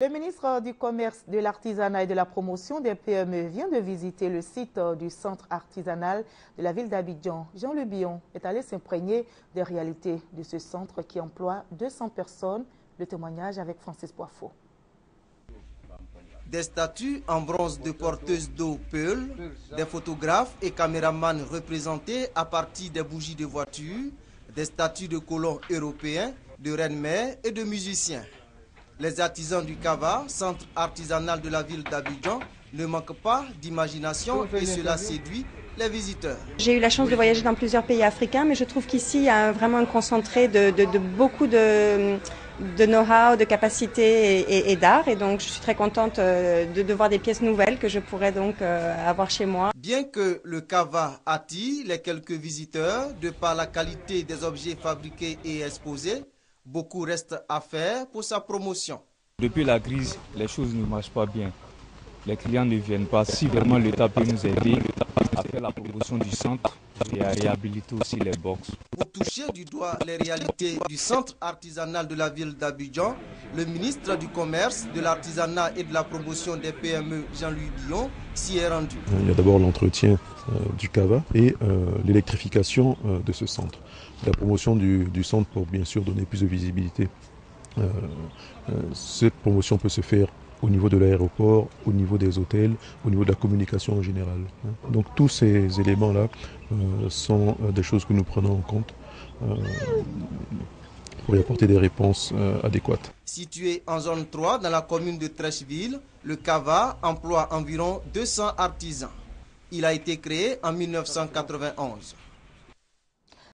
Le ministre du Commerce, de l'Artisanat et de la Promotion des PME vient de visiter le site du centre artisanal de la ville d'Abidjan. Jean Le est allé s'imprégner des réalités de ce centre qui emploie 200 personnes. Le témoignage avec Francis Poifo. Des statues en bronze de porteuses d'eau Peul, des photographes et caméramans représentés à partir des bougies de voitures, des statues de colons européens, de reines-mères et de musiciens. Les artisans du Cava, centre artisanal de la ville d'Abidjan, ne manquent pas d'imagination et cela séduit les visiteurs. J'ai eu la chance de voyager dans plusieurs pays africains, mais je trouve qu'ici, il y a vraiment un concentré de, beaucoup de, de know-how, de capacité et, d'art. Et donc, je suis très contente euh, de, voir des pièces nouvelles que je pourrais donc euh, avoir chez moi. Bien que le Cava attire les quelques visiteurs de par la qualité des objets fabriqués et exposés, Beaucoup reste à faire pour sa promotion. Depuis la crise, les choses ne marchent pas bien. Les clients ne viennent pas. Si vraiment l'État peut nous aider à faire la promotion du centre et à réhabiliter aussi les box. Pour toucher du doigt les réalités du centre artisanal de la ville d'Abidjan, le ministre du Commerce, de l'Artisanat et de la Promotion des PME, Jean-Louis Billon, s'y est rendu. Il y a d'abord l'entretien euh, du CAVA et euh, l'électrification euh, de ce centre la promotion du, centre pour bien sûr donner plus de visibilité. Cette promotion peut se faire au niveau de l'aéroport, au niveau des hôtels, au niveau de la communication en général. Hein. Donc tous ces éléments-là euh, sont des choses que nous prenons en compte pour y apporter des réponses adéquates. Situé en zone 3 dans la commune de Trècheville, le CAVA emploie environ 200 artisans. Il a été créé en 1991.